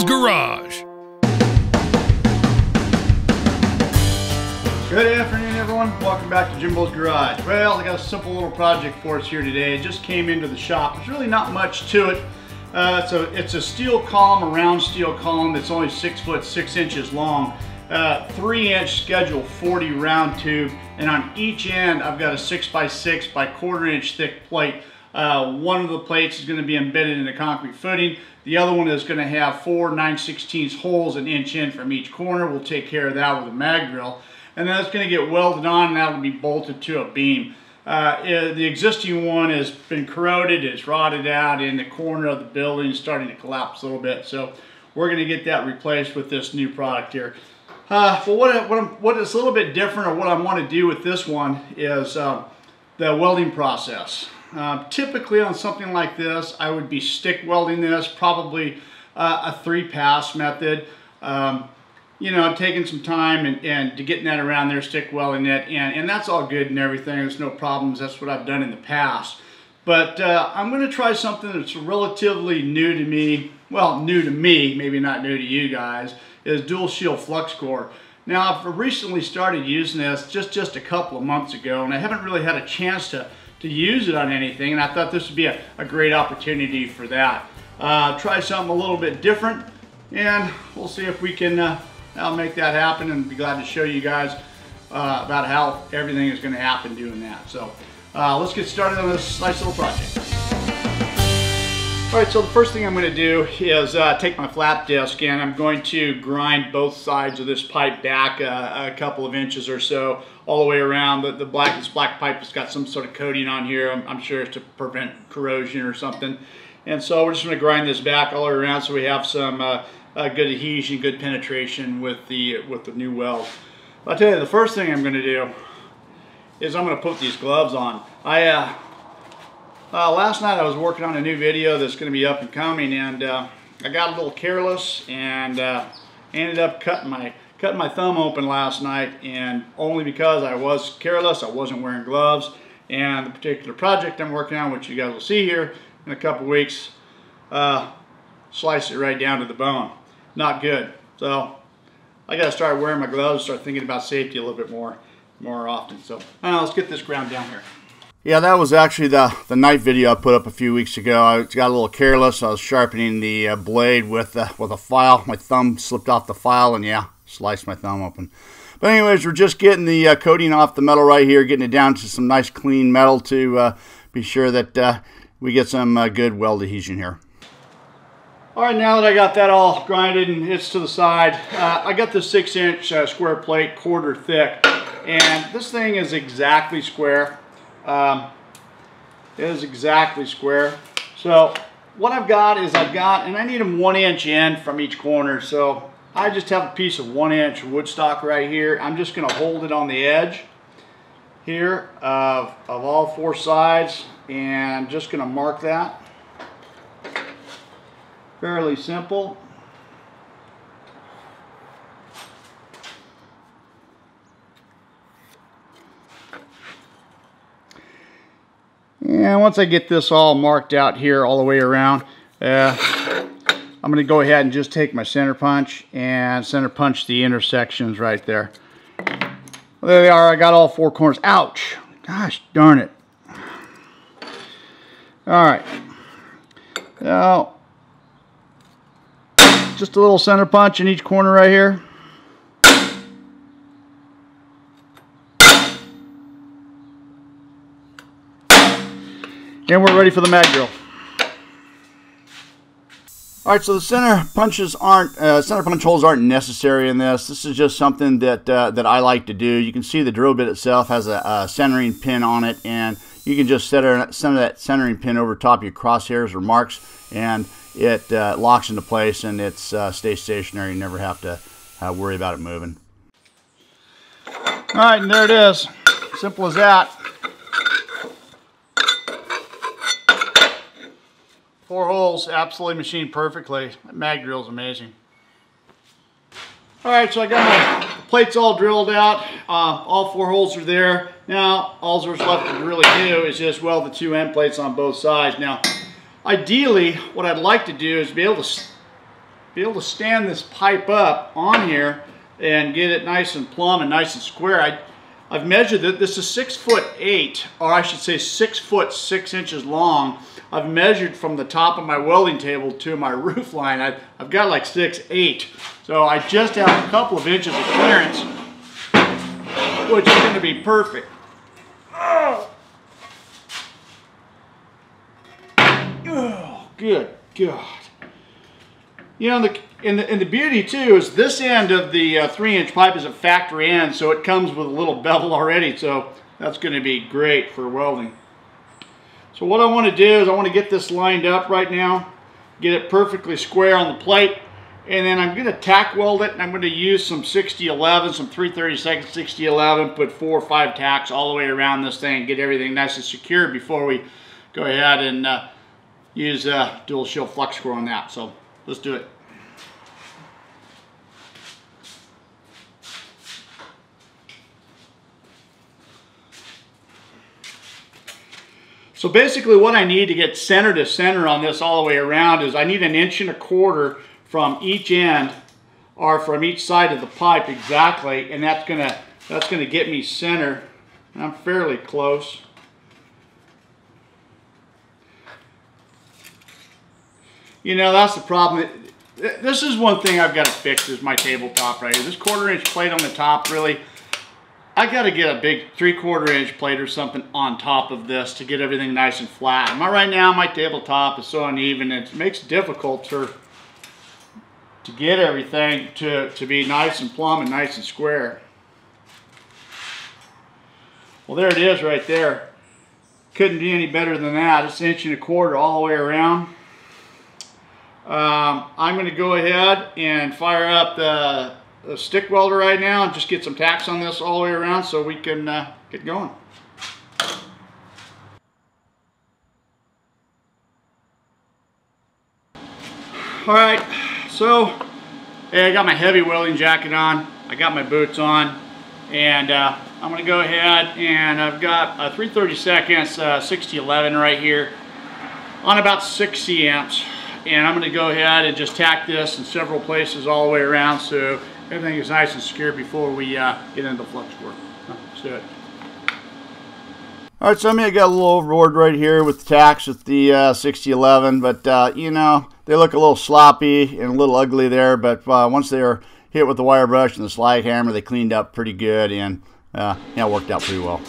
Jimbo's Garage. Good afternoon, everyone. Welcome back to Jimbo's Garage. Well, I got a simple little project for us here today. It just came into the shop. There's really not much to it. Uh, it's, a, it's a steel column, a round steel column that's only six foot six inches long. Uh, three inch schedule 40 round tube and on each end I've got a six by six by quarter inch thick plate uh, one of the plates is going to be embedded in the concrete footing the other one is going to have four 9 16 holes an inch in from each corner we'll take care of that with a mag drill and then it's going to get welded on and that'll be bolted to a beam uh, the existing one has been corroded, it's rotted out in the corner of the building, starting to collapse a little bit. So we're going to get that replaced with this new product here. Uh, but what, what, what is a little bit different or what I want to do with this one is uh, the welding process. Uh, typically on something like this, I would be stick welding this, probably uh, a three pass method. Um, you know, taking some time and, and to getting that around there, stick welding it, and, and that's all good and everything. There's no problems. That's what I've done in the past. But uh, I'm going to try something that's relatively new to me. Well, new to me, maybe not new to you guys is dual shield flux core. Now I've recently started using this just, just a couple of months ago and I haven't really had a chance to, to use it on anything and I thought this would be a, a great opportunity for that. Uh, try something a little bit different and we'll see if we can uh, I'll make that happen and be glad to show you guys uh, about how everything is going to happen doing that. So uh, let's get started on this nice little project. All right, so the first thing I'm going to do is uh, take my flap disc and I'm going to grind both sides of this pipe back uh, a couple of inches or so all the way around. The, the black, this black pipe has got some sort of coating on here. I'm, I'm sure it's to prevent corrosion or something. And so we're just going to grind this back all the way around so we have some uh, uh, good adhesion, good penetration with the with the new weld. I'll tell you, the first thing I'm going to do is I'm going to put these gloves on. I uh, uh, last night I was working on a new video that's going to be up and coming and uh, I got a little careless and uh, ended up cutting my cutting my thumb open last night and only because I was careless I wasn't wearing gloves and the particular project I'm working on which you guys will see here in a couple weeks uh, sliced it right down to the bone not good so I got to start wearing my gloves start thinking about safety a little bit more more often so know, let's get this ground down here yeah, that was actually the, the knife video I put up a few weeks ago. I got a little careless. I was sharpening the uh, blade with, uh, with a file. My thumb slipped off the file and yeah, sliced my thumb open. But anyways, we're just getting the uh, coating off the metal right here, getting it down to some nice clean metal to uh, be sure that uh, we get some uh, good weld adhesion here. All right, now that I got that all grinded and it's to the side, I got the six inch square plate, quarter thick. And this thing is exactly square. Um, it is exactly square. So what I've got is I've got, and I need them one inch in from each corner. So I just have a piece of one inch wood stock right here. I'm just gonna hold it on the edge here of, of all four sides and just gonna mark that. Fairly simple. And once I get this all marked out here all the way around, uh, I'm going to go ahead and just take my center punch and center punch the intersections right there. Well, there they are. I got all four corners. Ouch. Gosh darn it. All right. Now, just a little center punch in each corner right here. And we're ready for the mag drill. All right, so the center punches aren't uh, center punch holes aren't necessary in this. This is just something that uh, that I like to do. You can see the drill bit itself has a, a centering pin on it, and you can just set center center that centering pin over top your crosshairs or marks, and it uh, locks into place and it uh, stays stationary. You never have to uh, worry about it moving. All right, and there it is. Simple as that. Four holes, absolutely machined perfectly. That mag drill is amazing. All right, so I got my plates all drilled out. Uh, all four holes are there. Now, all there's left to really do is just weld the two end plates on both sides. Now, ideally, what I'd like to do is be able to be able to stand this pipe up on here and get it nice and plumb and nice and square. I, I've measured that this is six foot eight, or I should say six foot six inches long. I've measured from the top of my welding table to my roof line. I, I've got like six eight. So I just have a couple of inches of clearance, which is gonna be perfect. Oh, good God. You know, the, and, the, and the beauty too is this end of the uh, three inch pipe is a factory end, so it comes with a little bevel already, so that's going to be great for welding. So what I want to do is I want to get this lined up right now, get it perfectly square on the plate, and then I'm going to tack weld it, and I'm going to use some 6011, some 332nd 6011, put four or five tacks all the way around this thing, get everything nice and secure before we go ahead and uh, use uh, dual shield flux core on that. So Let's do it. So basically what I need to get center to center on this all the way around is I need an inch and a quarter from each end or from each side of the pipe exactly and that's gonna that's gonna get me center. I'm fairly close. You know, that's the problem. This is one thing I've got to fix is my tabletop right here. This quarter inch plate on the top, really, I got to get a big three quarter inch plate or something on top of this to get everything nice and flat. My, right now, my tabletop is so uneven, it makes it difficult to, to get everything to, to be nice and plumb and nice and square. Well, there it is right there. Couldn't be any better than that. It's an inch and a quarter all the way around. Um, I'm going to go ahead and fire up the, the, stick welder right now and just get some tacks on this all the way around so we can uh, get going. Alright, so hey, I got my heavy welding jacket on, I got my boots on, and uh, I'm going to go ahead and I've got a 332 uh, 6011 right here on about 60 amps and I'm going to go ahead and just tack this in several places all the way around so everything is nice and secure before we uh, get into the flux work. Let's do it. All right, so I mean, I got a little overboard right here with the tacks with the uh, 6011, but uh, you know, they look a little sloppy and a little ugly there, but uh, once they were hit with the wire brush and the slide hammer, they cleaned up pretty good and uh, yeah, it worked out pretty well.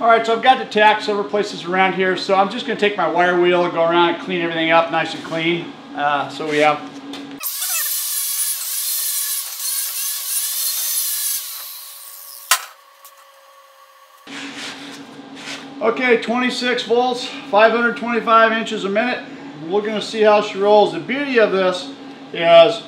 All right, so I've got the tacks several places around here, so I'm just gonna take my wire wheel and go around and clean everything up nice and clean. Uh, so we have Okay, 26 volts, 525 inches a minute. We're going to see how she rolls. The beauty of this is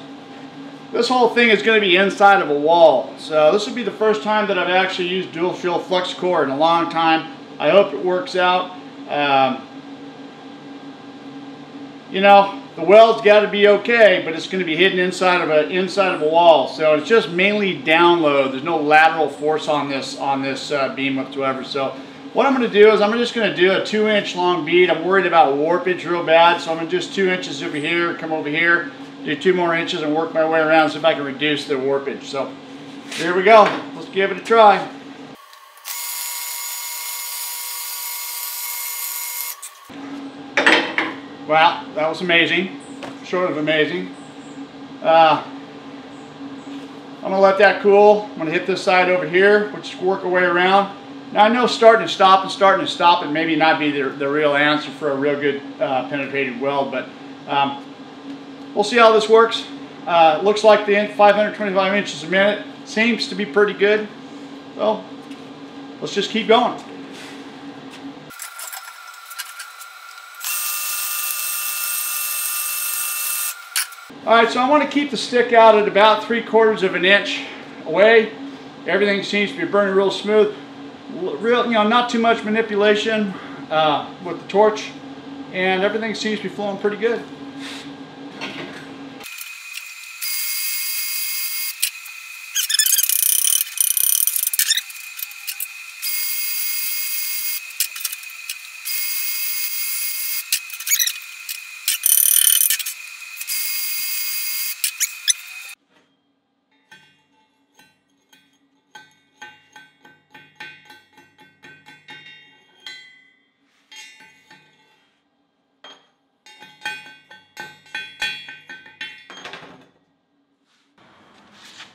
this whole thing is going to be inside of a wall. So this would be the first time that I've actually used dual shield flux core in a long time. I hope it works out. Um, you know, the weld's got to be okay, but it's going to be hidden inside of a inside of a wall. So it's just mainly download. There's no lateral force on this on this uh, beam whatsoever. So what I'm going to do is I'm just going to do a two inch long bead. I'm worried about warpage real bad, so I'm going to just two inches over here, come over here, do two more inches and work my way around see if I can reduce the warpage. So here we go. Let's give it a try. Wow, that was amazing. Short of amazing. Uh, I'm going to let that cool. I'm going to hit this side over here, which work our way around. Now I know starting to stop and starting to stop and maybe not be the, the real answer for a real good uh, penetrated weld, but um, we'll see how this works. Uh, looks like the 525 inches a minute seems to be pretty good. So let's just keep going. All right, so I want to keep the stick out at about three quarters of an inch away. Everything seems to be burning real smooth. Real, you know, not too much manipulation uh, with the torch, and everything seems to be flowing pretty good.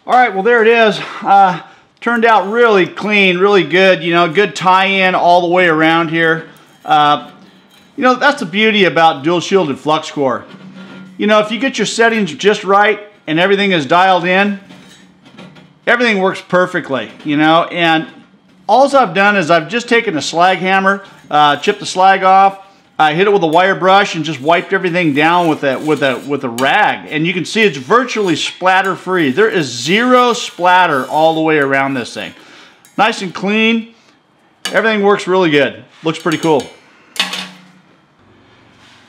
All right, well there it is. Uh, turned out really clean, really good, you know, good tie-in all the way around here. Uh, you know, that's the beauty about dual shielded flux core. You know, if you get your settings just right and everything is dialed in, everything works perfectly, you know, and all I've done is I've just taken a slag hammer, uh, chipped the slag off, I hit it with a wire brush and just wiped everything down with a, with a, with a rag. And you can see it's virtually splatter free. There is zero splatter all the way around this thing. Nice and clean. Everything works really good. Looks pretty cool.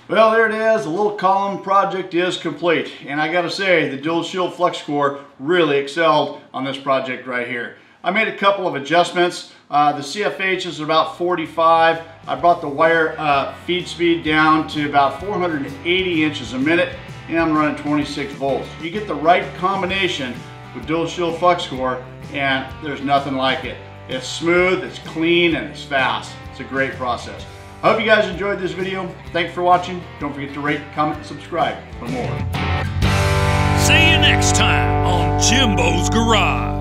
Well, there it is. The little column project is complete. And I gotta say, the dual shield flux core really excelled on this project right here. I made a couple of adjustments. Uh, the CFH is about 45. I brought the wire uh, feed speed down to about 480 inches a minute and I'm running 26 volts. You get the right combination with dual shield flux core and there's nothing like it. It's smooth, it's clean, and it's fast. It's a great process. I hope you guys enjoyed this video. Thanks for watching. Don't forget to rate, comment, and subscribe for more. See you next time on Jimbo's Garage.